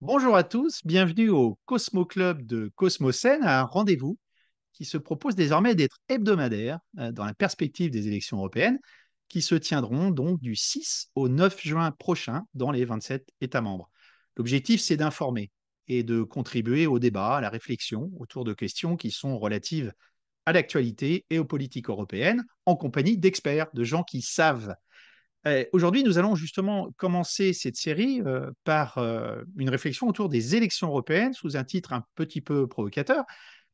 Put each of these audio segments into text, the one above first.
Bonjour à tous, bienvenue au Cosmo Club de Cosmocène, un rendez-vous qui se propose désormais d'être hebdomadaire euh, dans la perspective des élections européennes qui se tiendront donc du 6 au 9 juin prochain dans les 27 États membres. L'objectif, c'est d'informer et de contribuer au débat, à la réflexion autour de questions qui sont relatives à l'actualité et aux politiques européennes, en compagnie d'experts, de gens qui savent euh, aujourd'hui, nous allons justement commencer cette série euh, par euh, une réflexion autour des élections européennes sous un titre un petit peu provocateur.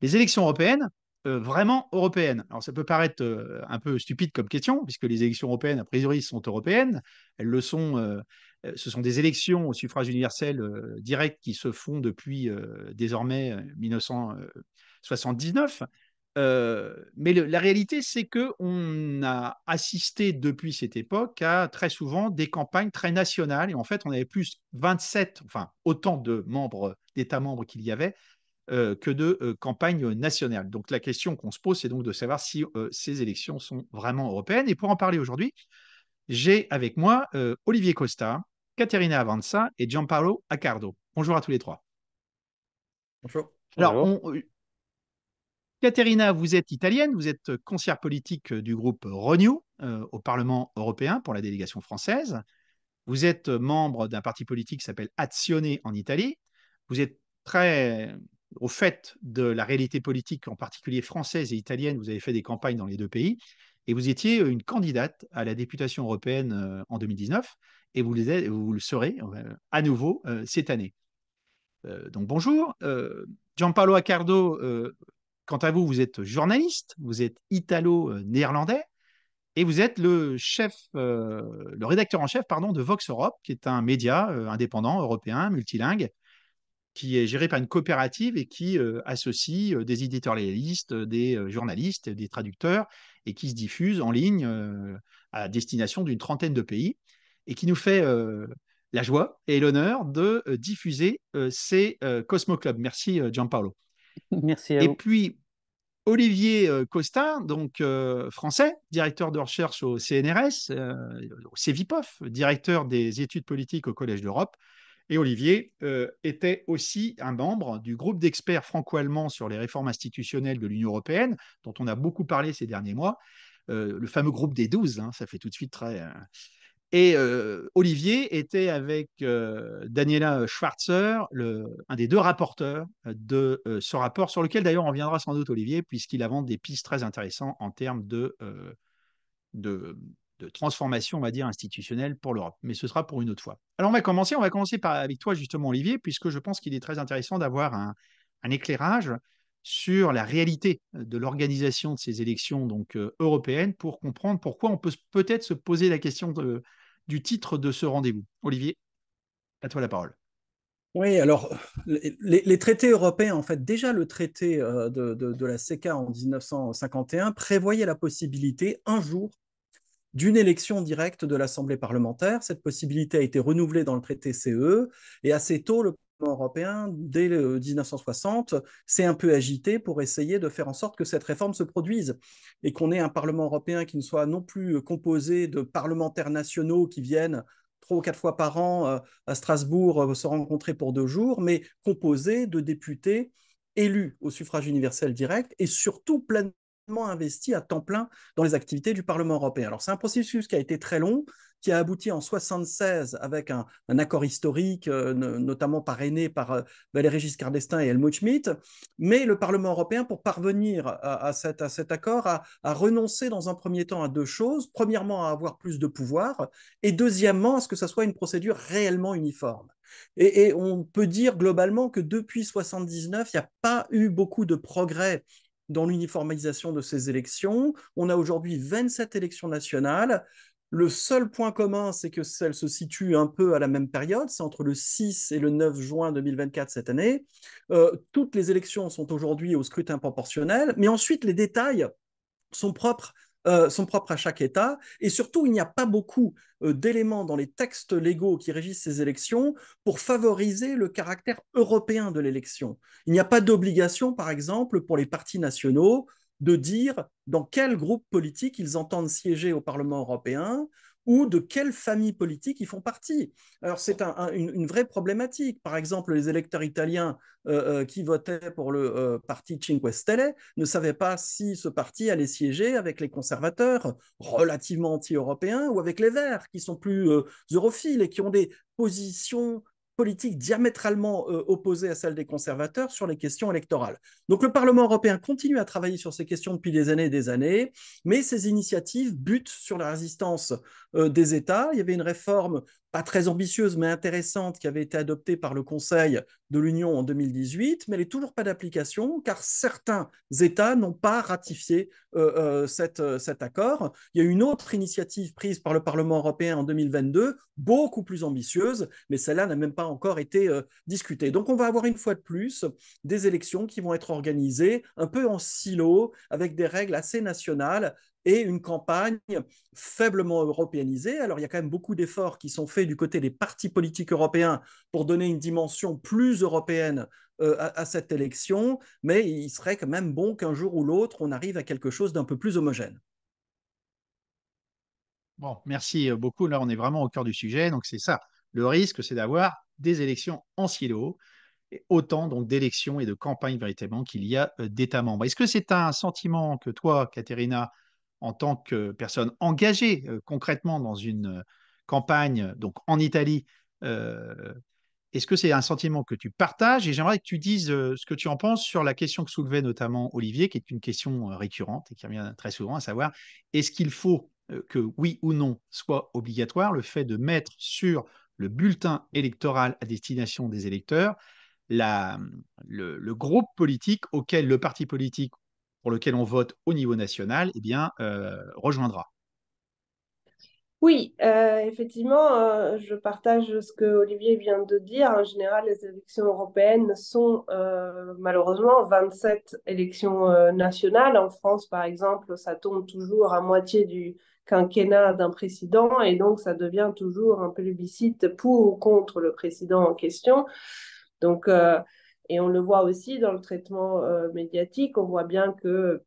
Les élections européennes, vraiment européennes. Alors ça peut paraître un peu stupide comme question, puisque les élections européennes, a priori, sont européennes. Elles le sont. ce sont des élections au suffrage universel direct qui se font depuis désormais 1979. Euh, mais la réalité, c'est que on a assisté depuis cette époque à très souvent des campagnes très nationales. Et en fait, on avait plus 27, enfin autant de membres, d'États membres qu'il y avait, euh, que de euh, campagnes nationales. Donc la question qu'on se pose, c'est donc de savoir si ces élections sont vraiment européennes. Et pour en parler aujourd'hui, j'ai avec moi Olivier Costa, Caterina Avanza et Gianpaolo Accardo. Bonjour à tous les trois. Bonjour. Alors, on, Caterina, vous êtes italienne, vous êtes conseillère politique du groupe Renew euh, au Parlement européen pour la délégation française. Vous êtes membre d'un parti politique qui s'appelle Azione en Italie. Vous êtes très au fait de la réalité politique, en particulier française et italienne. Vous avez fait des campagnes dans les deux pays. Et vous étiez une candidate à la députation européenne euh, en 2019. Et vous, le serez euh, à nouveau cette année. donc bonjour. Gianpaolo Accardo, Quant à vous, vous êtes journaliste, vous êtes italo-néerlandais et vous êtes le chef, euh, le rédacteur en chef, pardon, de Vox Europe, qui est un média euh, indépendant européen, multilingue, qui est géré par une coopérative et qui euh, associe des éditorialistes, des journalistes, des traducteurs et qui se diffuse en ligne à destination d'une trentaine de pays et qui nous fait la joie et l'honneur de diffuser ces Cosmo Club. Merci Gianpaolo. Merci à Et puis, Olivier euh, Costa, donc euh, français, directeur de recherche au CNRS, euh, au CEVIPOF, directeur des études politiques au Collège d'Europe. Et Olivier était aussi un membre du groupe d'experts franco-allemands sur les réformes institutionnelles de l'Union européenne, dont on a beaucoup parlé ces derniers mois, le fameux groupe des 12, hein, ça fait tout de suite très, et Olivier était avec Daniela Schwarzer, un des deux rapporteurs de ce rapport, sur lequel d'ailleurs on reviendra sans doute Olivier, puisqu'il avance des pistes très intéressantes en termes de, transformation, on va dire, institutionnelle pour l'Europe. Mais ce sera pour une autre fois. Alors on va commencer, on va commencer par, avec toi justement Olivier, puisque je pense qu'il est très intéressant d'avoir un, éclairage sur la réalité de l'organisation de ces élections donc européennes pour comprendre pourquoi on peut peut-être se poser la question de, du titre de ce rendez-vous. Olivier, à toi la parole. Oui, alors les, traités européens, en fait, déjà le traité euh, de, la CECA en 1951 prévoyait la possibilité un jour d'une élection directe de l'Assemblée parlementaire. Cette possibilité a été renouvelée dans le traité CE et assez tôt, le européen, dès 1960, s'est un peu agité pour essayer de faire en sorte que cette réforme se produise et qu'on ait un Parlement européen qui ne soit non plus composé de parlementaires nationaux qui viennent trois ou quatre fois par an euh, à Strasbourg euh, se rencontrer pour deux jours, mais composé de députés élus au suffrage universel direct et surtout pleinement investi à temps plein dans les activités du Parlement européen. Alors c'est un processus qui a été très long, qui a abouti en 76 avec un, accord historique, euh, notamment parrainé par euh, Valéry Giscard d'Estaing et Helmut Schmidt. Mais le Parlement européen, pour parvenir à, cet, accord, a, renoncé dans un premier temps à deux choses. Premièrement, à avoir plus de pouvoir, et deuxièmement, à ce que ça soit une procédure réellement uniforme. Et, et on peut dire globalement que depuis 79, il n'y a pas eu beaucoup de progrès dans l'uniformisation de ces élections. On a aujourd'hui 27 élections nationales. Le seul point commun, c'est que celles se situent un peu à la même période, c'est entre le 6 et le 9 juin 2024 cette année. Euh, toutes les élections sont aujourd'hui au scrutin proportionnel, mais ensuite les détails sont propres euh, sont propres à chaque État. Et surtout, il n'y a pas beaucoup euh, d'éléments dans les textes légaux qui régissent ces élections pour favoriser le caractère européen de l'élection. Il n'y a pas d'obligation, par exemple, pour les partis nationaux de dire dans quel groupe politique ils entendent siéger au Parlement européen, ou de quelle famille politique ils font partie. Alors c'est une, vraie problématique. Par exemple, les électeurs italiens euh, euh, qui votaient pour le euh, parti Cinque Stelle ne savaient pas si ce parti allait siéger avec les conservateurs relativement anti-européens ou avec les Verts qui sont plus europhiles et qui ont des positions politique diamétralement euh, opposée à celle des conservateurs sur les questions électorales. Donc le Parlement européen continue à travailler sur ces questions depuis des années et des années, mais ces initiatives butent sur la résistance euh, des États. Il y avait une réforme pas très ambitieuse mais intéressante qui avait été adoptée par le Conseil de l'Union en 2018, mais elle n'est toujours pas d'application car certains États n'ont pas ratifié euh, euh, euh, cet accord. Il y a une autre initiative prise par le Parlement européen en 2022, beaucoup plus ambitieuse, mais celle-là n'a même pas encore été discutée. Donc on va avoir une fois de plus des élections qui vont être organisées un peu en silo, avec des règles assez nationales et une campagne faiblement européanisée. Alors il y a quand même beaucoup d'efforts qui sont faits du côté des partis politiques européens pour donner une dimension plus européenne euh, à, cette élection, mais il serait quand même bon qu'un jour ou l'autre, on arrive à quelque chose d'un peu plus homogène. Bon, merci euh, beaucoup. Là, on est vraiment au cœur du sujet. Donc, c'est ça. Le risque, c'est d'avoir des élections en silo, autant donc d'élections et de campagnes véritablement qu'il y a euh, d'États membres. Est-ce que c'est un sentiment que toi, Katerina, en tant que personne engagée euh, concrètement dans une euh, campagne, donc en Italie, euh, est-ce que c'est un sentiment que tu partages? Et j'aimerais que tu dises ce que tu en penses sur la question que soulevait notamment Olivier, qui est une question récurrente et qui revient très souvent, à savoir, est-ce qu'il faut que oui ou non soit obligatoire le fait de mettre sur le bulletin électoral à destination des électeurs le, groupe politique auquel le parti politique pour lequel on vote au niveau national, eh bien, euh, rejoindra. Oui, euh, effectivement, euh, je partage ce que Olivier vient de dire. En général, les élections européennes sont malheureusement 27 élections nationales. En France, par exemple, ça tombe toujours à moitié du quinquennat d'un président et donc ça devient toujours un plébiscite pour ou contre le président en question. Donc, et on le voit aussi dans le traitement euh, médiatique. On voit bien que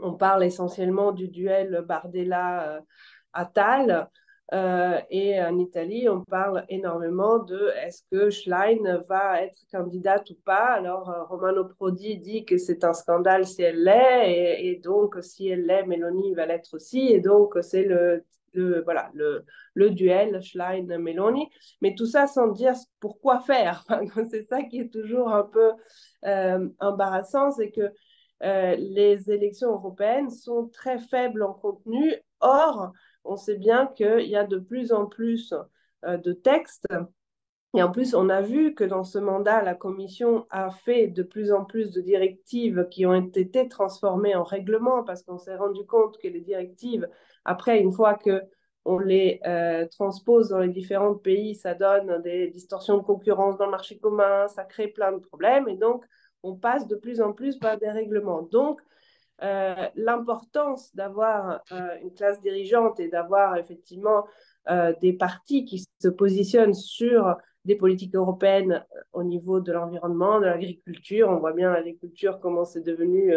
on parle essentiellement du duel Bardella-Attal. Euh, et en Italie, on parle énormément de est-ce que Schlein va être candidate ou pas. Alors, euh, Romano Prodi dit que c'est un scandale si elle l'est, et, et, donc si elle l'est, Meloni va l'être aussi. Et donc, c'est le le, voilà, le, le duel Schlein-Meloni, mais tout ça sans dire pourquoi faire. c'est ça qui est toujours un peu euh, embarrassant, c'est que euh, les élections européennes sont très faibles en contenu. Or, on sait bien qu'il y a de plus en plus euh, de textes. Et en plus, on a vu que dans ce mandat, la Commission a fait de plus en plus de directives qui ont été transformées en règlements parce qu'on s'est rendu compte que les directives après, une fois que on les euh, transpose dans les différents pays, ça donne des distorsions de concurrence dans le marché commun, ça crée plein de problèmes et donc on passe de plus en plus par des règlements. Donc, euh, l'importance d'avoir euh, une classe dirigeante et d'avoir effectivement des partis qui se positionnent sur des politiques européennes au niveau de l'environnement, de l'agriculture. On voit bien l'agriculture, comment c'est devenu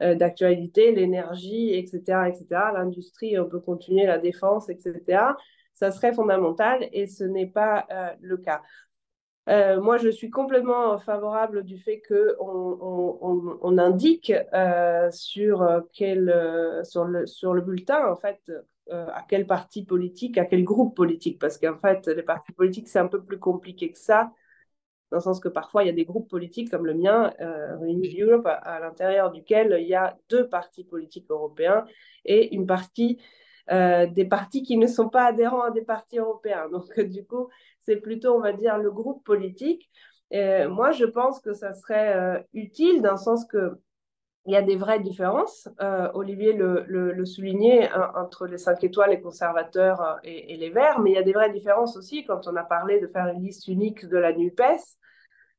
euh, d'actualité, l'énergie, etc., etc., l'industrie, on peut continuer la défense, etc. Ça serait fondamental et ce n'est pas euh, le cas. Euh, moi, je suis complètement favorable du fait qu'on on, on, indique sur, quel, sur, le, sur le bulletin, en fait, à quel parti politique, à quel groupe politique, parce qu'en fait, les partis politiques, c'est un peu plus compliqué que ça dans le sens que parfois il y a des groupes politiques comme le mien, euh, Europe, à, l'intérieur duquel il y a deux partis politiques européens et une partie euh, des partis qui ne sont pas adhérents à des partis européens. Donc du coup, c'est plutôt, on va dire, le groupe politique. Et moi, je pense que ça serait euh, utile dans le sens que il y a des vraies différences. Euh, Olivier le, soulignait hein, entre les 5 étoiles, les conservateurs et, et, les verts, mais il y a des vraies différences aussi quand on a parlé de faire une liste unique de la NUPES.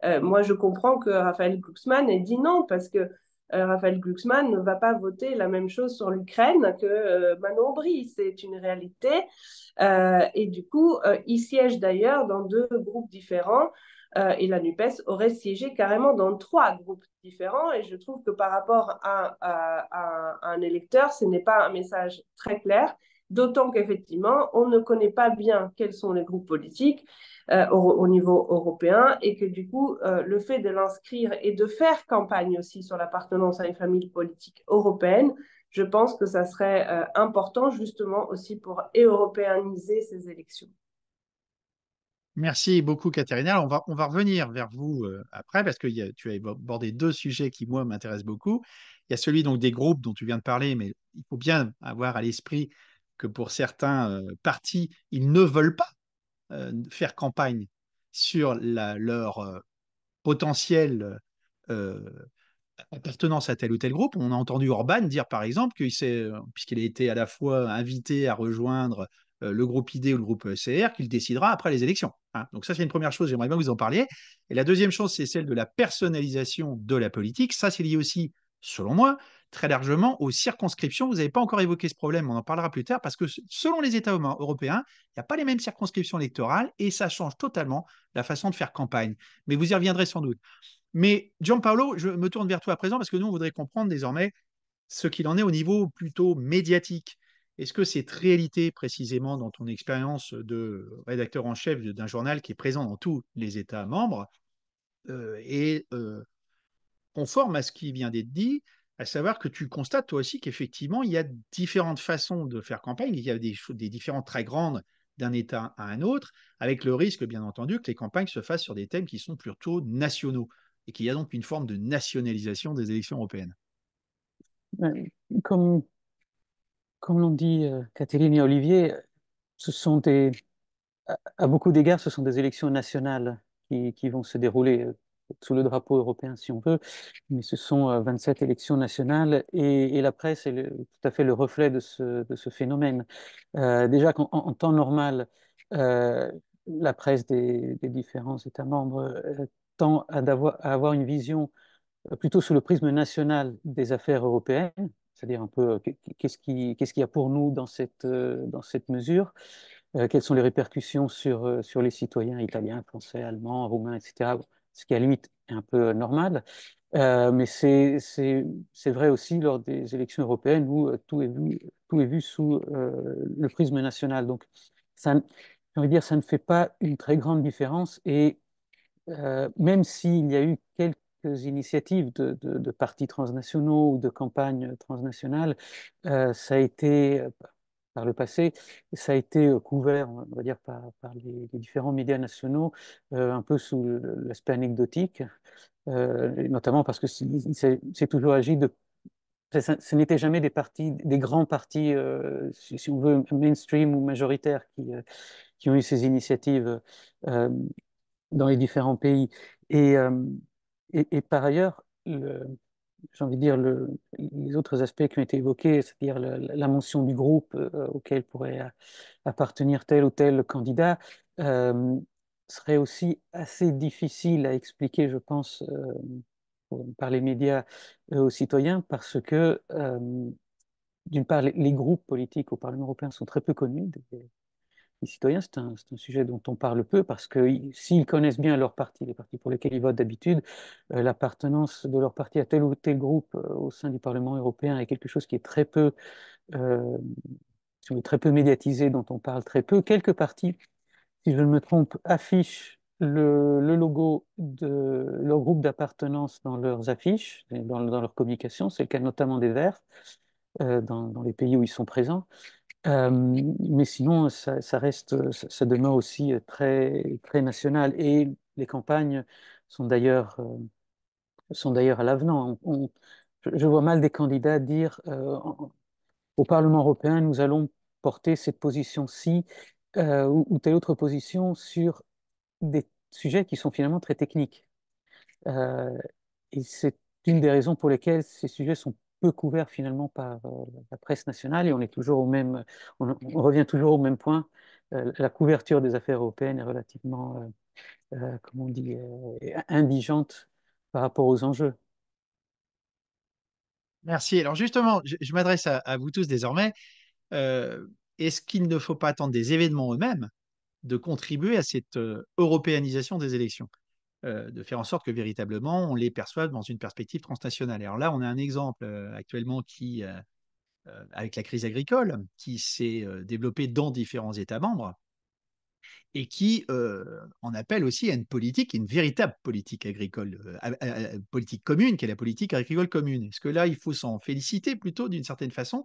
Euh, moi, je comprends que Raphaël Glucksmann ait dit non, parce que euh, Raphaël Glucksmann ne va pas voter la même chose sur l'Ukraine que euh, Manon Aubry. C'est une réalité. et du coup, il siège d'ailleurs dans deux groupes différents. Et la NUPES aurait siégé carrément dans trois groupes différents. Et je trouve que par rapport à, un électeur, ce n'est pas un message très clair. D'autant qu'effectivement, on ne connaît pas bien quels sont les groupes politiques euh, au, niveau européen et que du coup, euh, le fait de l'inscrire et de faire campagne aussi sur l'appartenance à une famille politique européenne, je pense que ça serait euh, important justement aussi pour européaniser ces élections. Merci beaucoup, Catherine. On va, on va revenir vers vous après parce que tu as abordé deux sujets qui, moi, m'intéressent beaucoup. Il y a celui donc, des groupes dont tu viens de parler, mais il faut bien avoir à l'esprit que pour certains euh, partis, ils ne veulent pas euh, faire campagne sur leur euh, potentiel appartenance à tel ou tel groupe. On a entendu Orban dire par exemple puisqu'il a été à la fois invité à rejoindre le groupe ID ou le groupe CR, qu'il décidera après les élections. Hein. Donc ça, c'est une première chose, j'aimerais bien vous en parliez. Et la deuxième chose, c'est celle de la personnalisation de la politique. Ça, c'est lié aussi, selon moi, très largement aux circonscriptions. Vous n'avez pas encore évoqué ce problème, on en parlera plus tard, parce que selon les États européens, il n'y a pas les mêmes circonscriptions électorales et ça change totalement la façon de faire campagne. Mais vous y reviendrez sans doute. Mais Gianpaolo, je me tourne vers toi à présent parce que nous, on voudrait comprendre désormais ce qu'il en est au niveau plutôt médiatique. Est-ce que cette réalité, précisément dans ton expérience de rédacteur en chef d'un journal qui est présent dans tous les États membres, euh, est euh, conforme à ce qui vient d'être dit à savoir que tu constates toi aussi qu'effectivement, il y a différentes façons de faire campagne, il y a des, des différences très grandes d'un État à un autre, avec le risque, bien entendu, que les campagnes se fassent sur des thèmes qui sont plutôt nationaux, et qu'il y a donc une forme de nationalisation des élections européennes. Comme, comme l'ont dit euh, Catherine et Olivier, à beaucoup d'égards, ce sont des élections nationales qui, vont se dérouler euh, sous le drapeau européen si on veut, mais ce sont 27 euh, élections nationales et, la presse est tout à fait le reflet de ce, phénomène. Déjà qu'en en, temps normal, la presse des, différents États membres tend à, avoir une vision plutôt sous le prisme national des affaires européennes, c'est-à-dire un peu qu'est-ce qu'il y a pour nous dans cette, dans cette mesure. quelles sont les répercussions sur, sur les citoyens italiens, français, allemands, roumains, etc ce qui à la limite est un peu normal. Euh, mais c'est vrai aussi lors des élections européennes où euh, tout est vu, tout est vu sous euh, le prisme national. Donc, ça, envie de dire, ça ne fait pas une très grande différence. Et même s'il y a eu quelques initiatives de, partis transnationaux ou de campagnes transnationales, ça a été par le passé. Ça a été euh, couvert, on va dire, par, les, différents médias nationaux, euh, un peu sous l'aspect anecdotique, euh, notamment parce que c'est toujours agi de ce n'était jamais des partis, des grands partis, si, on veut, mainstream ou majoritaires, qui, qui ont eu ces initiatives dans les différents pays. Et, et, par ailleurs, le, j'ai envie de dire, les autres aspects qui ont été évoqués, c'est-à-dire la, mention du groupe euh, auquel pourrait appartenir tel ou tel candidat, euh, serait aussi assez difficile à expliquer, je pense, euh, par les médias aux citoyens, parce que, d'une part, les, groupes politiques au Parlement européen sont très peu connus les citoyens, c'est un, sujet dont on parle peu parce que s'ils connaissent bien leur parti, les partis pour lesquels ils votent d'habitude, euh, l'appartenance de leur parti à tel ou tel groupe euh, au sein du Parlement européen est quelque chose qui est très peu, euh, très peu médiatisé, dont on parle très peu. Quelques partis, si je ne me trompe, affichent le, logo de leur groupe d'appartenance dans leurs affiches, dans, leur communication. C'est le cas notamment des Verts, dans les pays où ils sont présents. Mais sinon, ça, reste, ça, demeure aussi très, très national. Et les campagnes sont d'ailleurs, sont d'ailleurs à l'avenant. je vois mal des candidats dire au Parlement européen, nous allons porter cette position-ci ou, telle autre position sur des sujets qui sont finalement très techniques. et c'est une des raisons pour lesquelles ces sujets sont peu couvert finalement par euh, la presse nationale et on est toujours au même, on, revient toujours au même point. Euh, la couverture des affaires européennes est relativement, euh, comment on dit, indigente par rapport aux enjeux. Merci. Alors justement, je, m'adresse à, vous tous désormais. Est-ce qu'il ne faut pas attendre des événements eux-mêmes de contribuer à cette européanisation des élections? De faire en sorte que véritablement on les perçoive dans une perspective transnationale. Alors là, on a un exemple actuellement qui, avec la crise agricole, qui s'est développée dans différents États membres et qui en appelle aussi à une politique, une véritable politique agricole, politique commune, qui est la politique agricole commune. Est-ce que là, il faut s'en féliciter plutôt d'une certaine façon?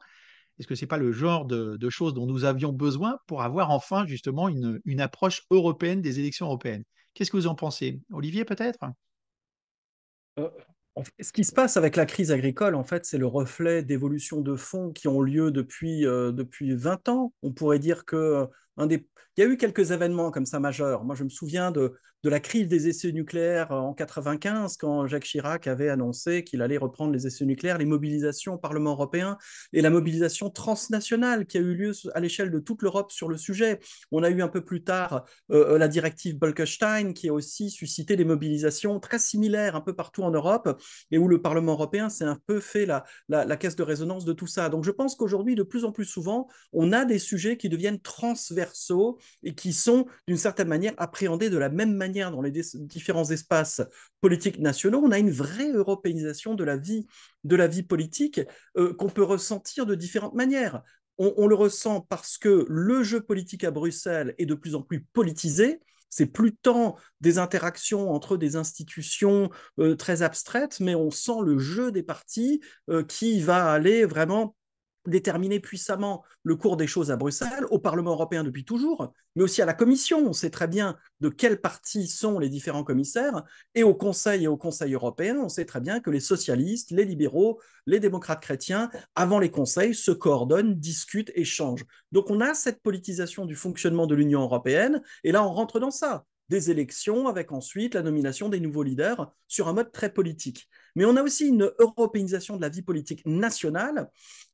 Est-ce que ce n'est pas le genre de, choses dont nous avions besoin pour avoir enfin justement une, une approche européenne des élections européennes? Qu'est-ce que vous en pensez? Olivier, peut-être? Euh, ce qui se passe avec la crise agricole, en fait, c'est le reflet d'évolutions de fonds qui ont lieu depuis, euh, depuis 20 ans. On pourrait dire que un des... il y a eu quelques événements comme ça majeurs. Moi, je me souviens de, la crise des essais nucléaires en 95, quand Jacques Chirac avait annoncé qu'il allait reprendre les essais nucléaires, les mobilisations au Parlement européen et la mobilisation transnationale qui a eu lieu à l'échelle de toute l'Europe sur le sujet. On a eu un peu plus tard euh, euh, la directive Bolkestein qui a aussi suscité des mobilisations très similaires un peu partout en Europe et où le Parlement européen s'est un peu fait la, la, la caisse de résonance de tout ça. Donc je pense qu'aujourd'hui, de plus en plus souvent, on a des sujets qui deviennent transversaux et qui sont d'une certaine manière appréhendés de la même manière dans les différents espaces politiques nationaux, on a une vraie européisation de la vie, de la vie politique euh, qu'on peut ressentir de différentes manières. On, le ressent parce que le jeu politique à Bruxelles est de plus en plus politisé. C'est plus tant des interactions entre des institutions euh, très abstraites, mais on sent le jeu des partis euh, qui va aller vraiment déterminer puissamment le cours des choses à Bruxelles, au Parlement européen depuis toujours, mais aussi à la Commission. On sait très bien de quel parti sont les différents commissaires, et au Conseil et au Conseil européen, on sait très bien que les socialistes, les libéraux, les démocrates chrétiens, avant les conseils, se coordonnent, discutent, échangent. Donc on a cette politisation du fonctionnement de l'Union européenne, et là on rentre dans ça des élections, avec ensuite la nomination des nouveaux leaders sur un mode très politique. Mais on a aussi une européanisation de la vie politique nationale,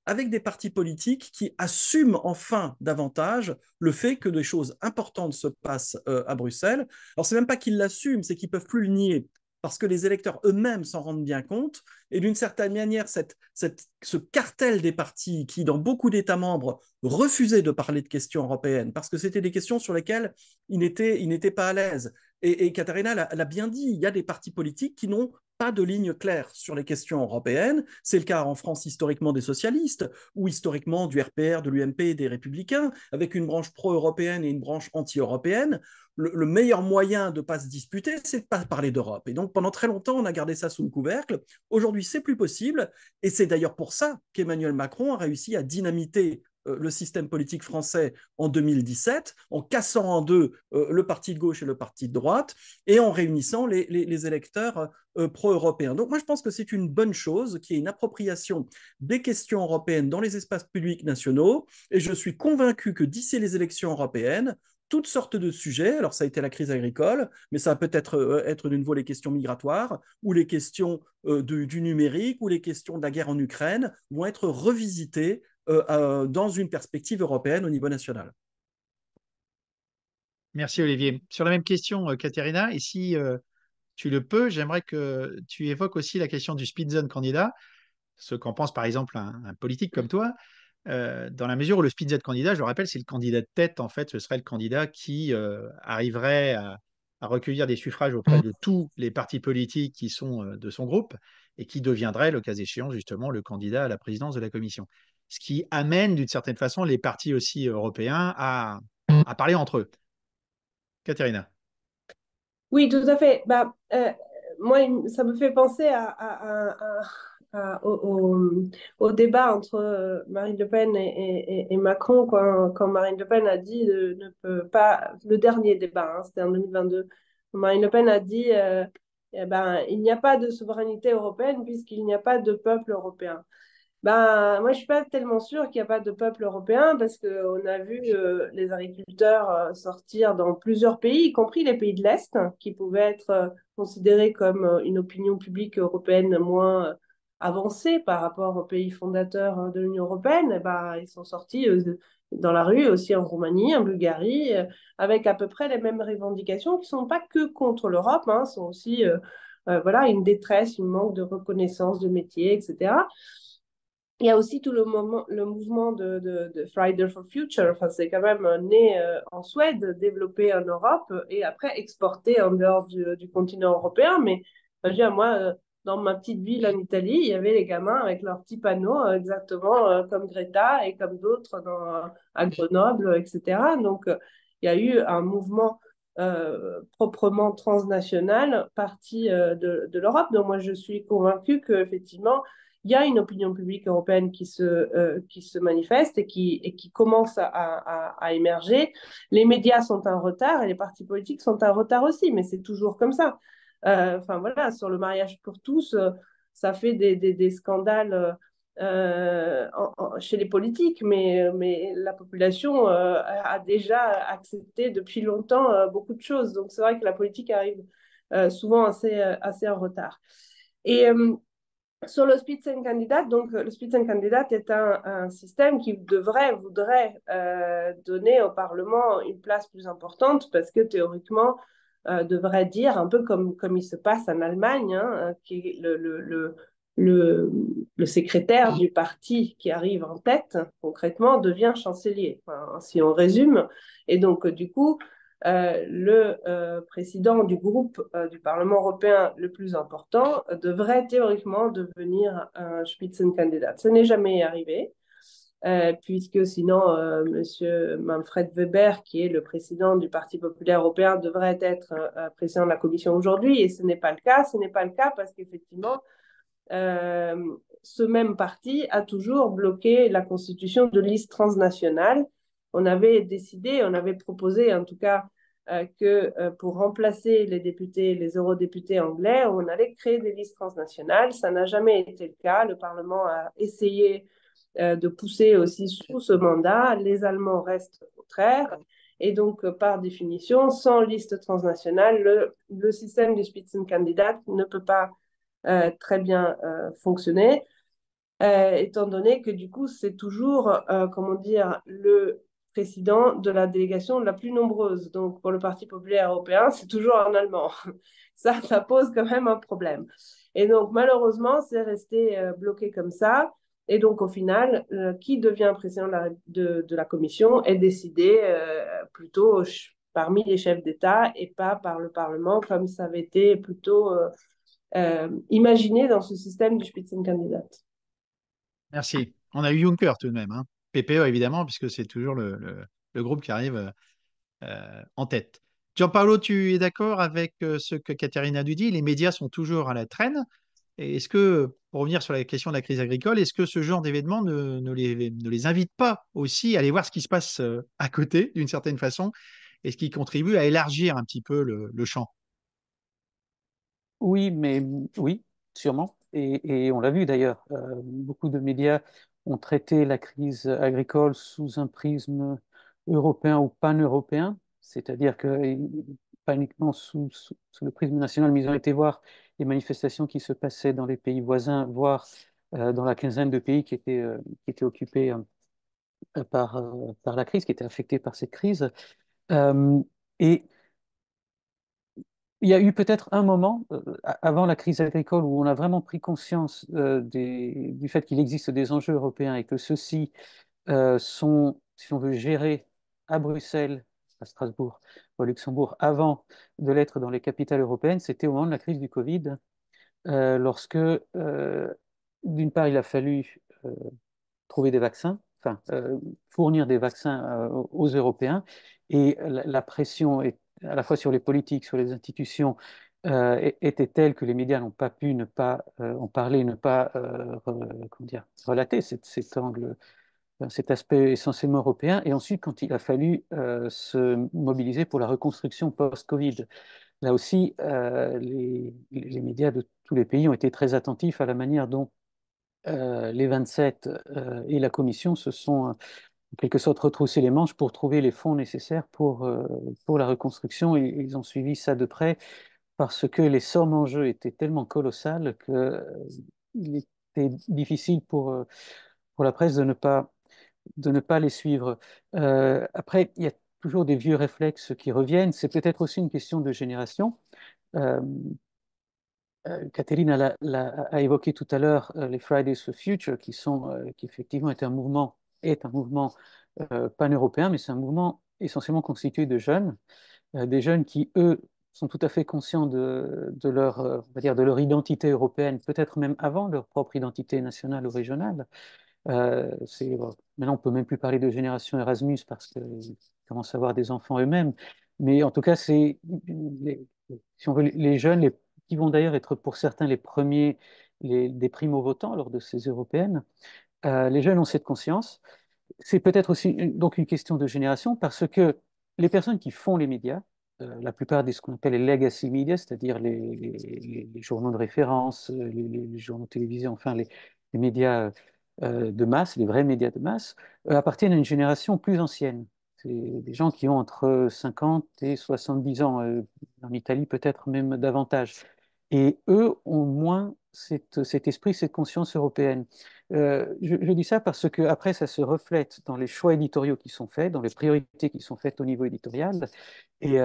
avec des partis politiques qui assument enfin davantage le fait que des choses importantes se passent euh, à Bruxelles. Alors, c'est même pas qu'ils l'assument, c'est qu'ils peuvent plus le nier parce que les électeurs eux-mêmes s'en rendent bien compte. Et d'une certaine manière, ce cartel des partis qui, dans beaucoup d'États membres, refusaient de parler de questions européennes, parce que c'était des questions sur lesquelles ils n'étaient pas à l'aise. Et, et Katharina l'a bien dit, il y a des partis politiques qui n'ont pas de ligne claire sur les questions européennes. C'est le cas en France historiquement des socialistes, ou historiquement du RPR, de l'UMP des républicains, avec une branche pro-européenne et une branche anti-européenne. Le, meilleur moyen de ne pas se disputer, c'est de ne pas parler d'Europe. Et donc pendant très longtemps, on a gardé ça sous le couvercle. Aujourd'hui, c'est plus possible. Et c'est d'ailleurs pour ça qu'Emmanuel Macron a réussi à dynamiter euh, le système politique français en 2017, en cassant en deux euh, le parti de gauche et le parti de droite, et en réunissant les, électeurs euh, pro-européens. Donc moi, je pense que c'est une bonne chose qu'il y ait une appropriation des questions européennes dans les espaces publics nationaux, et je suis convaincu que d'ici les élections européennes, toutes sortes de sujets. Alors, ça a été la crise agricole, mais ça peut être, être de nouveau les questions migratoires, ou les questions du, du, numérique, ou les questions de la guerre en Ukraine, vont être revisitées euh, euh, dans une perspective européenne au niveau national. Merci Olivier. Sur la même question, Katerina, euh, et si tu le peux, j'aimerais que tu évoques aussi la question du Spitzenkandidat, candidat, ce qu'en pense par exemple un, politique comme toi, dans la mesure où le Spitzenkandidat, candidat, je le rappelle, c'est le candidat de tête, en fait, ce serait le candidat qui arriverait à, à, recueillir des suffrages auprès de tous les partis politiques qui sont de son groupe et qui deviendrait, le cas échéant, justement, le candidat à la présidence de la Commission. Ce qui amène d'une certaine façon les partis aussi européens à, parler entre eux. Katerina. Oui, tout à fait. Bah, euh, moi, ça me fait penser au, débat entre euh, Marine Le Pen et, Macron quand, Marine Le Pen a dit ne peut pas le dernier débat, hein, c'était en 2022. Marine Le Pen a dit euh, eh ben, il n'y a pas de souveraineté européenne puisqu'il n'y a pas de peuple européen. Ben, moi, je suis pas tellement sûre qu'il n'y a pas de peuple européen parce qu'on a vu euh, les agriculteurs euh, sortir dans plusieurs pays, y compris les pays de l'Est, qui pouvaient être euh, considérés comme une opinion publique européenne moins avancée par rapport aux pays fondateurs de l'Union européenne. Et ben, ils sont sortis dans la rue, aussi en Roumanie, en Bulgarie, avec à peu près les mêmes revendications qui ne sont pas que contre l'Europe, hein, sont aussi voilà, une détresse, une manque de reconnaissance de métier, etc. il y a aussi tout le, mouvement de, de, Friday for Future. Enfin, c'est quand même né euh, en Suède, développé en Europe et après exporté en dehors du, continent européen. Mais je veux dire, moi, euh, dans ma petite ville en Italie, il y avait les gamins avec leurs petits panneaux, euh, exactement comme Greta et comme d'autres à Grenoble, etc. Donc, il y a eu un mouvement proprement transnational parti de, de l'Europe. Donc, moi, je suis convaincue qu'effectivement, il y a une opinion publique européenne qui se, euh, qui se manifeste et qui, et qui commence à, à, émerger. Les médias sont en retard et les partis politiques sont en retard aussi, mais c'est toujours comme ça. Euh, enfin voilà, sur le mariage pour tous, euh, ça fait des, des, scandales chez les politiques, mais, mais la population a déjà accepté depuis longtemps beaucoup de choses. Donc c'est vrai que la politique arrive souvent assez, assez en retard. Et sur le Spitzenkandidat, donc le Spitzenkandidat est un, système qui devrait, voudrait euh, donner au Parlement une place plus importante parce que théoriquement euh, devrait dire un peu comme, comme il se passe en Allemagne, hein, le, le, le, le, secrétaire du parti qui arrive en tête, concrètement, devient chancelier, si on résume. Et donc, du coup, euh, le euh, président du groupe euh, du Parlement européen le plus important devrait théoriquement devenir un Spitzenkandidat. Ce n'est jamais arrivé, puisque sinon, M. Manfred Weber, qui est le président du Parti populaire européen, devrait être président de la Commission aujourd'hui, et ce n'est pas le cas. Ce n'est pas le cas parce qu'effectivement, ce même parti a toujours bloqué la constitution de listes transnationales on avait décidé, on avait proposé en tout cas euh, que euh, pour remplacer les députés, les eurodéputés anglais, on allait créer des listes transnationales. Ça n'a jamais été le cas. Le Parlement a essayé euh, de pousser aussi sous ce mandat. Les Allemands restent contraires. Et donc, par définition, sans liste transnationale, le, le système du Spitzenkandidat ne peut pas très bien fonctionner, étant donné que du coup, c'est toujours, comment dire, le président de la délégation la plus nombreuse. Donc, pour le Parti populaire européen, c'est toujours un Allemand. Ça, ça pose quand même un problème. Et donc, malheureusement, c'est resté euh, bloqué comme ça. Et donc, au final, euh, qui devient président de la, commission est décidé euh, plutôt parmi les chefs d'État et pas par le Parlement, comme ça avait été plutôt imaginé dans ce système du Spitzenkandidat. Merci. On a eu Juncker tout de même. Hein. PPE évidemment, puisque c'est toujours le, groupe qui arrive euh, en tête. Gianpaolo, tu es d'accord avec euh, ce que Caterina nous dit? Les médias sont toujours à la traîne. Est-ce que, pour revenir sur la question de la crise agricole, est-ce que ce genre d'événement ne, les, invite pas aussi à aller voir ce qui se passe euh, à côté, d'une certaine façon, et ce qui contribue à élargir un petit peu le, champ? Oui, mais oui, sûrement. Et, on l'a vu d'ailleurs, beaucoup de médias ont traité la crise agricole sous un prisme européen ou pan-européen, c'est-à-dire que pas uniquement sous, le prisme national, mais ils ont été voir les manifestations qui se passaient dans les pays voisins, voire euh, dans la quinzaine de pays qui étaient, euh, qui étaient occupés euh, par, par la crise, qui étaient affectés par cette crise. et il y a eu peut-être un moment, euh, avant la crise agricole, où on a vraiment pris conscience euh, du fait qu'il existe des enjeux européens et que ceux-ci euh, sont, si on veut, gérés à Bruxelles, à Strasbourg, au Luxembourg, avant de l'être dans les capitales européennes, c'était au moment de la crise du Covid, lorsque, d'une part, il a fallu trouver des vaccins, fournir des vaccins aux Européens, et la pression est à la fois sur les politiques, sur les institutions, euh, était telle que les médias n'ont pas pu ne pas euh, en parler, ne pas euh, comment dire, relater cet, angle, cet aspect essentiellement européen. Et ensuite, quand il a fallu se mobiliser pour la reconstruction post-Covid, là aussi, les, médias de tous les pays ont été très attentifs à la manière dont les 27 et la Commission se sont en quelque sorte retrousser les manches pour trouver les fonds nécessaires pour, euh, pour la reconstruction. Ils ont suivi ça de près parce que les sommes en jeu étaient tellement colossales qu'il euh, était difficile pour, euh, pour la presse de ne pas, de ne pas les suivre. après, il y a toujours des vieux réflexes qui reviennent. C'est peut-être aussi une question de génération. Catherine a, évoqué tout à l'heure les Fridays for Future, qui sont, qui effectivement est un mouvement, est un mouvement pan-européen, mais c'est un mouvement essentiellement constitué de jeunes, des jeunes qui, eux, sont tout à fait conscients de, leur, on va dire, de leur identité européenne, peut-être même avant leur propre identité nationale ou régionale. Euh, maintenant, on peut même plus parler de génération Erasmus parce qu'ils commencent à avoir des enfants eux-mêmes. Mais en tout cas, c'est si on veut, les jeunes, qui vont d'ailleurs être pour certains les premiers, les, des primo-votants lors de ces européennes, euh, les jeunes ont cette conscience. C'est peut-être aussi donc une question de génération parce que les personnes qui font les médias, euh, la plupart de ce qu'on appelle les legacy media, c'est-à-dire les, journaux de référence, les, journaux télévisés, enfin les, médias euh, de masse, les vrais médias de masse, euh, appartiennent à une génération plus ancienne. C'est des gens qui ont entre 50 et 70 ans, euh, en Italie peut-être même davantage. Et eux ont moins cet esprit, cette conscience européenne. je, dis ça parce que après, ça se reflète dans les choix éditoriaux qui sont faits, dans les priorités qui sont faites au niveau éditorial. Et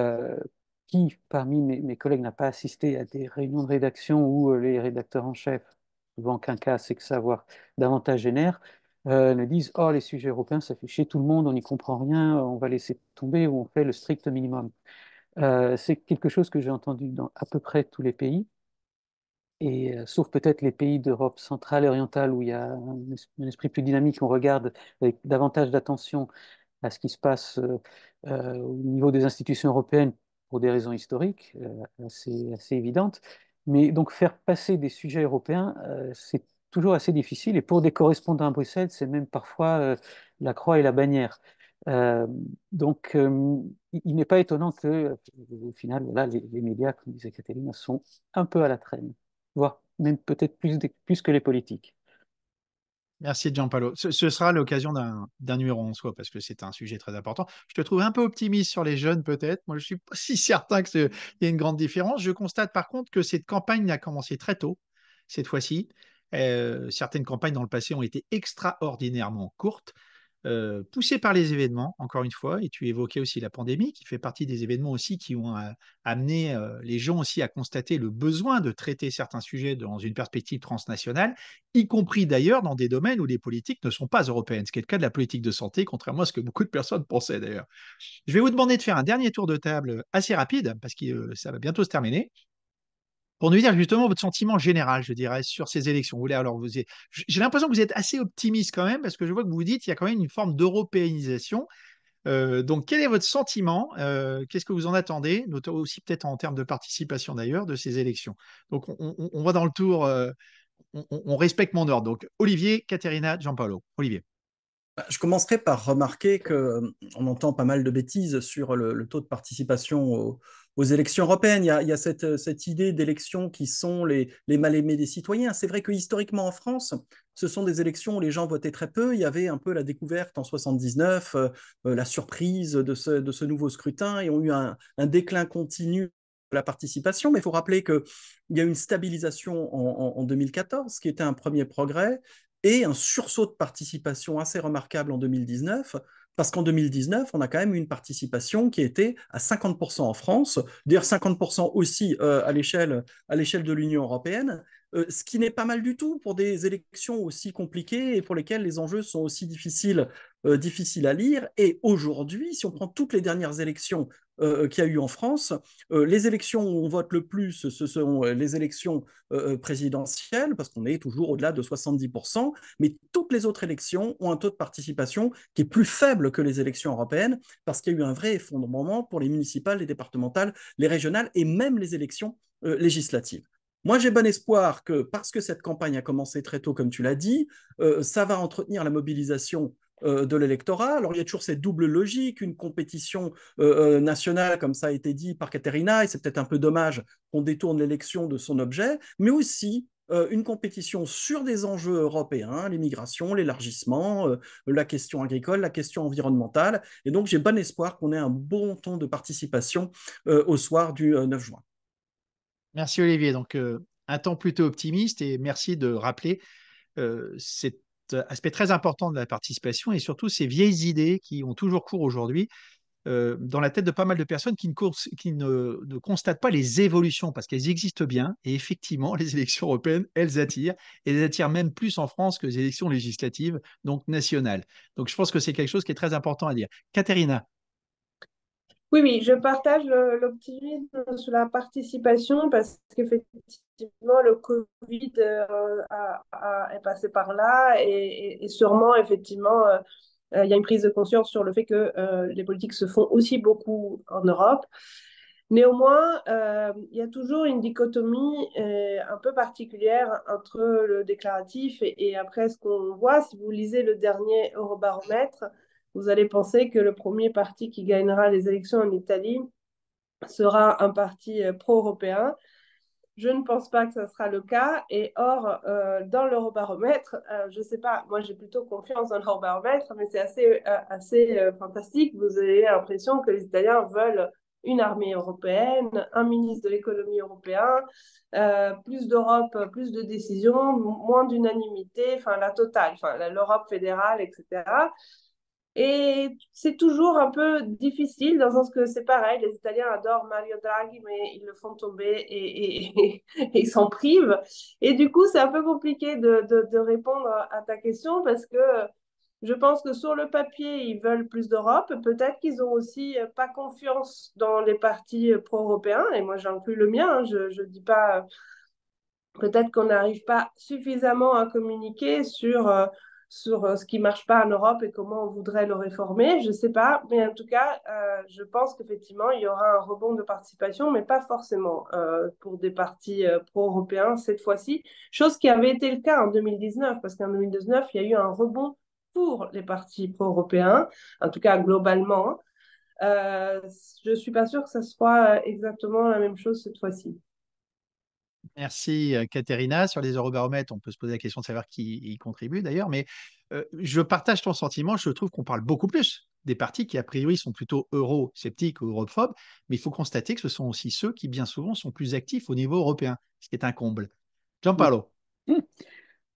qui, parmi mes, collègues, n'a pas assisté à des réunions de rédaction où les rédacteurs en chef souvent qu'un cas, c'est que savoir davantage génère, euh, ne disent Oh, les sujets européens, ça fait chier tout le monde, on n'y comprend rien, on va laisser tomber ou on fait le strict minimum. Euh, c'est quelque chose que j'ai entendu dans à peu près tous les pays, euh, sauf peut-être les pays d'Europe centrale et orientale où il y a un, esprit plus dynamique, on regarde avec davantage d'attention à ce qui se passe au niveau des institutions européennes pour des raisons historiques assez, évidentes. Mais donc faire passer des sujets européens, euh, c'est toujours assez difficile. Et pour des correspondants à Bruxelles, c'est même parfois euh, la croix et la bannière. Euh, donc, il n'est pas étonnant que, au final, voilà, les, médias, comme disait Catherine, sont un peu à la traîne, voire même peut-être plus, que les politiques. Merci Gianpaolo. Ce, ce sera l'occasion d'un numéro en soi parce que c'est un sujet très important. Je te trouve un peu optimiste sur les jeunes peut-être. Moi, je suis pas si certain qu'il y ait une grande différence. Je constate par contre que cette campagne a commencé très tôt cette fois-ci. Euh, certaines campagnes dans le passé ont été extraordinairement courtes. Euh, poussé par les événements, encore une fois, et tu évoquais aussi la pandémie, qui fait partie des événements aussi qui ont euh, amené euh, les gens aussi à constater le besoin de traiter certains sujets dans une perspective transnationale, y compris d'ailleurs dans des domaines où les politiques ne sont pas européennes, ce qui est le cas de la politique de santé, contrairement à ce que beaucoup de personnes pensaient d'ailleurs. Je vais vous demander de faire un dernier tour de table assez rapide, parce que ça va bientôt se terminer pour nous dire justement votre sentiment général, je dirais, sur ces élections. Vous voulez, alors vous j'ai l'impression que vous êtes assez optimiste quand même, parce que je vois que vous vous dites qu'il y a quand même une forme d'européanisation. Euh, donc, quel est votre sentiment euh, Qu'est-ce que vous en attendez, notamment aussi peut-être en termes de participation d'ailleurs de ces élections? Donc, on, va dans le tour, euh, on, respecte mon ordre. Donc, Olivier, Caterina, Jean-Paulo. Olivier. Bah, je commencerai par remarquer qu'on entend pas mal de bêtises sur le, taux de participation aux élections européennes. Il y a, cette, cette, idée d'élections qui sont les, mal-aimés des citoyens. C'est vrai que historiquement en France, ce sont des élections où les gens votaient très peu. Il y avait un peu la découverte en 79, euh, euh, la surprise de ce, nouveau scrutin et ont eu un, déclin continu de la participation. Mais il faut rappeler qu'il y a une stabilisation en 2014, qui était un premier progrès, et un sursaut de participation assez remarquable en 2019 parce qu'en 2019, on a quand même une participation qui était à 50% en France, d'ailleurs 50% aussi euh, à l'échelle de l'Union européenne, euh, ce qui n'est pas mal du tout pour des élections aussi compliquées et pour lesquelles les enjeux sont aussi difficiles, euh, difficiles à lire. Et aujourd'hui, si on prend toutes les dernières élections euh, qu'il y a eu en France, les élections où on vote le plus, ce sont les élections présidentielles, parce qu'on est toujours au-delà de 70%, mais toutes les autres élections ont un taux de participation qui est plus faible que les élections européennes, parce qu'il y a eu un vrai effondrement pour les municipales, les départementales, les régionales et même les élections législatives. Moi, j'ai bon espoir que, parce que cette campagne a commencé très tôt, comme tu l'as dit, euh, ça va entretenir la mobilisation euh, de l'électorat. Alors, il y a toujours cette double logique, une compétition euh, nationale, comme ça a été dit par Katerina, et c'est peut-être un peu dommage qu'on détourne l'élection de son objet, mais aussi une compétition sur des enjeux européens, l'immigration, l'élargissement, la question agricole, la question environnementale. Et donc, j'ai bon espoir qu'on ait un bon ton de participation au soir du 9 juin. Merci Olivier. Donc, euh, un temps plutôt optimiste et merci de rappeler euh, cet aspect très important de la participation et surtout ces vieilles idées qui ont toujours cours aujourd'hui. euh, dans la tête de pas mal de personnes qui, ne, constatent pas les évolutions parce qu'elles existent bien. Et effectivement, les élections européennes, elles attirent. Et elles attirent même plus en France que les élections législatives, donc nationales. Donc je pense que c'est quelque chose qui est très important à dire. Katharina. Oui, oui, je partage l'optimisme sur la participation parce qu'effectivement, le Covid euh, est passé par là et, sûrement, effectivement, euh, euh, il y a une prise de conscience sur le fait que les politiques se font aussi beaucoup en Europe. Néanmoins, il y a toujours une dichotomie un peu particulière entre le déclaratif et après ce qu'on voit. Si vous lisez le dernier Eurobaromètre, vous allez penser que le premier parti qui gagnera les élections en Italie sera un parti euh, pro-européen. Je ne pense pas que ce sera le cas. Et or, euh, dans l'eurobaromètre, euh, je ne sais pas, moi j'ai plutôt confiance dans l'eurobaromètre, mais c'est assez, assez fantastique. Vous avez l'impression que les Italiens veulent une armée européenne, un ministre de l'économie européen, plus d'Europe, plus de décisions, moins d'unanimité, enfin la totale, l'Europe fédérale, etc. Et c'est toujours un peu difficile dans le sens que c'est pareil, les Italiens adorent Mario Draghi, mais ils le font tomber et, ils s'en privent. Et du coup, c'est un peu compliqué de, de, répondre à ta question parce que je pense que sur le papier, ils veulent plus d'Europe. Peut-être qu'ils ont aussi pas confiance dans les partis pro-européens. Et moi, j'inclus le mien. Hein. Je ne dis pas. Peut-être qu'on n'arrive pas suffisamment à communiquer sur euh, sur euh, ce qui ne marche pas en Europe et comment on voudrait le réformer. Je ne sais pas, mais en tout cas, euh, je pense qu'effectivement, il y aura un rebond de participation, mais pas forcément euh, pour des partis pro-européens cette fois-ci, chose qui avait été le cas en 2019, parce qu'en 2019, il y a eu un rebond pour les partis pro-européens, en tout cas globalement. je ne suis pas sûre que ce soit exactement la même chose cette fois-ci. Merci, Katerina. Sur les eurobaromètres, on peut se poser la question de savoir qui y contribue d'ailleurs, mais je partage ton sentiment. Je trouve qu'on parle beaucoup plus des partis qui, a priori, sont plutôt euro-sceptiques ou europhobes, mais il faut constater que ce sont aussi ceux qui, bien souvent, sont plus actifs au niveau européen, ce qui est un comble. Gianpaolo. Mmh.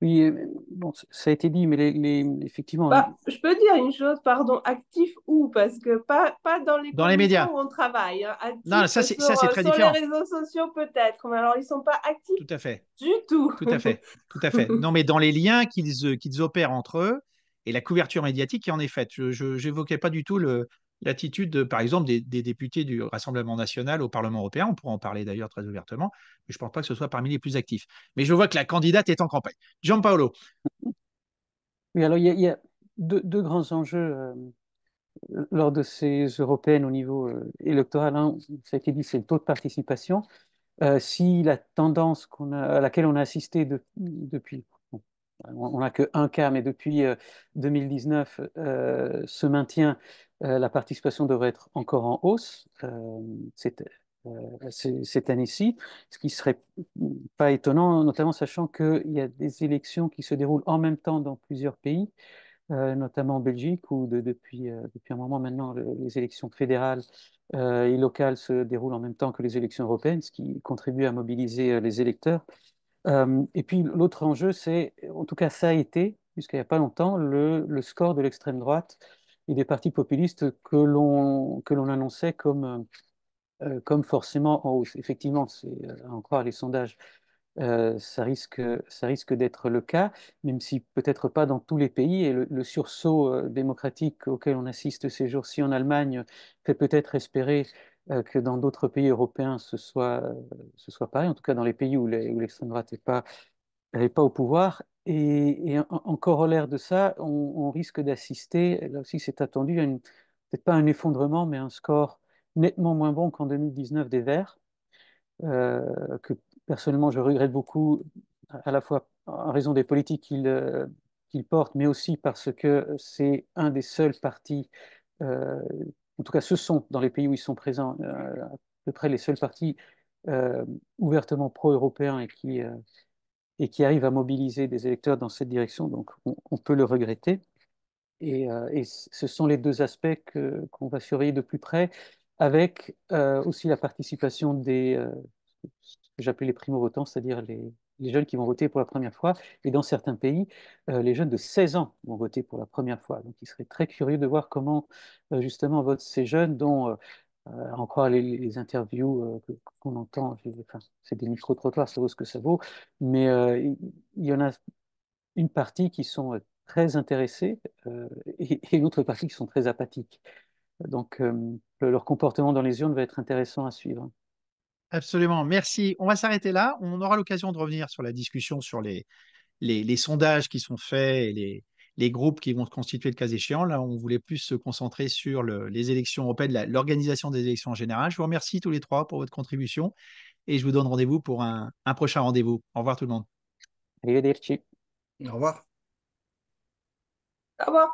Oui, euh, bon, ça a été dit, mais les, effectivement. Bah, je peux dire une chose, pardon, actif où Parce que pas, pas dans les, dans les médias où on travaille. Hein. non, ça c'est très différent. Sur les réseaux sociaux peut-être, mais alors ils sont pas actifs. Tout à fait. Du tout. Tout à fait, tout à fait. non, mais dans les liens qu'ils euh, qu'ils opèrent entre eux et la couverture médiatique qui en est faite. Je n'évoquais pas du tout le, l'attitude, par exemple, des, députés du Rassemblement national au Parlement européen. On pourra en parler d'ailleurs très ouvertement, mais je ne pense pas que ce soit parmi les plus actifs. Mais je vois que la candidate est en campagne. Jean-Paolo. Oui, alors il y a, deux, grands enjeux euh, lors de ces européennes au niveau euh, électoral. ça a été dit, c'est le taux de participation. Euh, si la tendance à laquelle on a assisté depuis on n'a qu'un cas, mais depuis 2019 se maintient la participation devrait être encore en hausse euh, cette, euh, cette année-ci, ce qui ne serait pas étonnant, notamment sachant qu'il y a des élections qui se déroulent en même temps dans plusieurs pays, notamment en Belgique, où depuis, un moment maintenant, les élections fédérales et locales se déroulent en même temps que les élections européennes, ce qui contribue à mobiliser les électeurs. et puis l'autre enjeu, c'est, en tout cas ça a été, jusqu'à il n'y a pas longtemps, le score de l'extrême droite et des partis populistes que l'on annonçait comme euh, comme forcément en hausse. Effectivement, c'est euh, à en croire les sondages, euh, ça risque ça risque d'être le cas, même si peut-être pas dans tous les pays. Et le, sursaut démocratique auquel on assiste ces jours-ci en Allemagne fait peut-être espérer que dans d'autres pays européens ce soit ce soit pareil. En tout cas, dans les pays où l'extrême droite n'est pas n'est pas au pouvoir. Et, en, corollaire de ça, on, risque d'assister, là aussi c'est attendu, peut-être pas un effondrement, mais un score nettement moins bon qu'en 2019 des Verts, euh, que personnellement je regrette beaucoup, à la fois en raison des politiques qu'ils euh, portent, mais aussi parce que c'est un des seuls partis, euh, en tout cas ce sont dans les pays où ils sont présents, à peu près les seuls partis ouvertement pro-européens et qui et qui arrive à mobiliser des électeurs dans cette direction. Donc, on, peut le regretter. Et, euh, ce sont les deux aspects qu'on va surveiller de plus près, avec euh, aussi la participation des, euh, ce que j'appelle les primo-votants, c'est-à-dire les, les jeunes qui vont voter pour la première fois. Et dans certains pays, les jeunes de 16 ans vont voter pour la première fois. Donc, il serait très curieux de voir comment, justement, votent ces jeunes dont euh, encore les, interviews euh, qu'on entend, c'est des micro-trottoirs, ça vaut ce que ça vaut, mais euh, il y en a une partie qui sont très intéressés et, une autre partie qui sont très apathiques. Donc, leur comportement dans les urnes va être intéressant à suivre. Absolument, merci. On va s'arrêter là. On aura l'occasion de revenir sur la discussion sur les, les, sondages qui sont faits et les, les groupes qui vont se constituer le cas échéant. Là, on voulait plus se concentrer sur les élections européennes, l'organisation des élections en général. Je vous remercie tous les trois pour votre contribution et je vous donne rendez-vous pour un, un prochain rendez-vous. Au revoir tout le monde. Arrivederci. Au revoir. Au revoir.